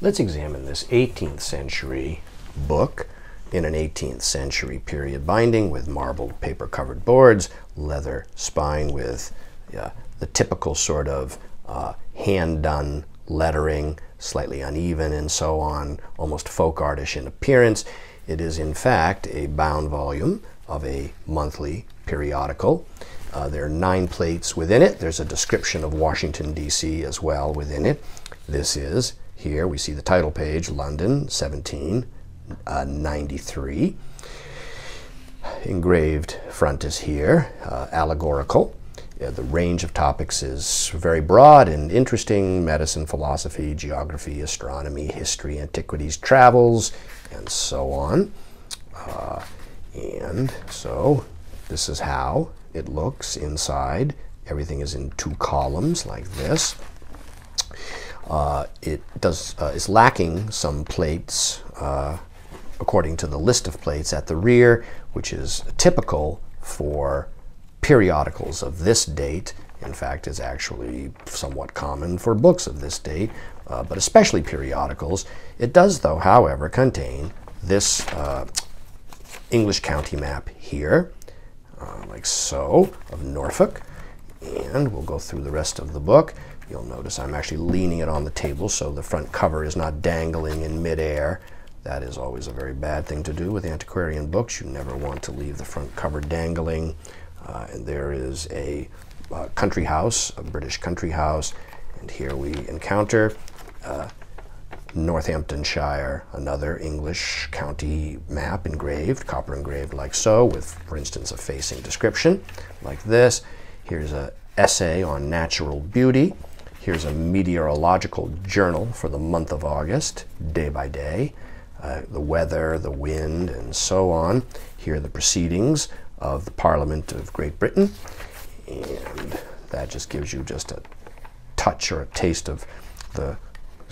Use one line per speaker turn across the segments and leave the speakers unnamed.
Let's examine this 18th century book in an 18th century period binding with marbled paper covered boards, leather spine with uh, the typical sort of uh, hand done lettering, slightly uneven and so on, almost folk artish in appearance. It is in fact a bound volume of a monthly periodical. Uh, there are nine plates within it. There's a description of Washington, D.C. as well within it. This is here we see the title page, London, 1793. Uh, Engraved frontis here, uh, allegorical. Yeah, the range of topics is very broad and interesting medicine, philosophy, geography, astronomy, history, antiquities, travels, and so on. Uh, and so this is how it looks inside. Everything is in two columns like this. Uh, it does uh, is lacking some plates uh, according to the list of plates at the rear, which is typical for periodicals of this date. In fact, is actually somewhat common for books of this date, uh, but especially periodicals. It does, though, however, contain this uh, English county map here, uh, like so, of Norfolk. And we'll go through the rest of the book. You'll notice I'm actually leaning it on the table so the front cover is not dangling in midair. That is always a very bad thing to do with antiquarian books. You never want to leave the front cover dangling. Uh, and there is a uh, country house, a British country house. And here we encounter uh, Northamptonshire, another English county map engraved, copper engraved like so, with, for instance, a facing description like this. Here's an essay on natural beauty. Here's a meteorological journal for the month of August, day by day, uh, the weather, the wind, and so on. Here are the proceedings of the Parliament of Great Britain, and that just gives you just a touch or a taste of the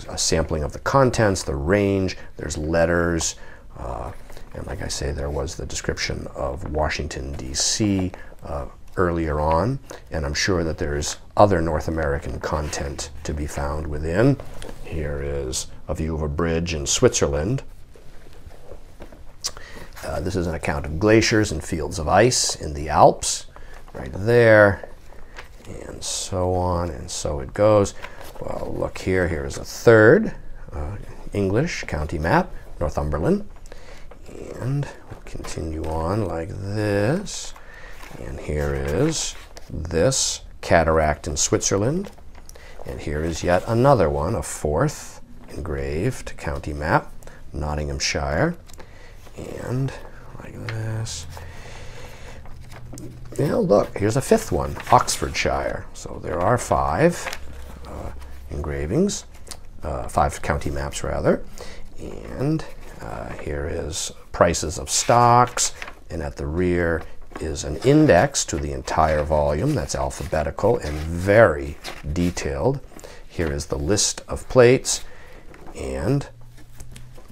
a sampling of the contents, the range. There's letters, uh, and like I say, there was the description of Washington D.C. Uh, earlier on, and I'm sure that there's other North American content to be found within. Here is a view of a bridge in Switzerland. Uh, this is an account of glaciers and fields of ice in the Alps, right there, and so on, and so it goes. Well, look here, here's a third uh, English county map, Northumberland, and we'll continue on like this. And here is this cataract in Switzerland. And here is yet another one, a fourth engraved county map, Nottinghamshire. And like this. Now look, here's a fifth one, Oxfordshire. So there are five uh, engravings, uh, five county maps rather. And uh, here is prices of stocks, and at the rear is an index to the entire volume that's alphabetical and very detailed. Here is the list of plates and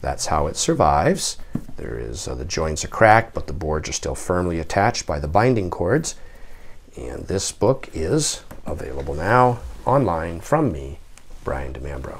that's how it survives. There is uh, the joints are cracked, but the boards are still firmly attached by the binding cords. And this book is available now online from me, Brian DiMambro.